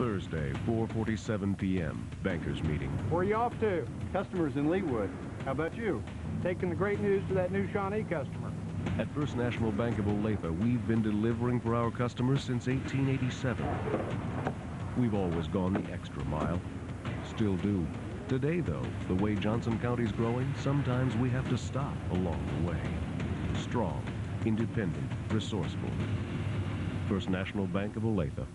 Thursday, 4.47 p.m., bankers meeting. Where are you off to? Customers in Leawood. How about you? Taking the great news to that new Shawnee customer. At First National Bank of Olathe, we've been delivering for our customers since 1887. We've always gone the extra mile. Still do. Today, though, the way Johnson County's growing, sometimes we have to stop along the way. Strong, independent, resourceful. First National Bank of Olathe.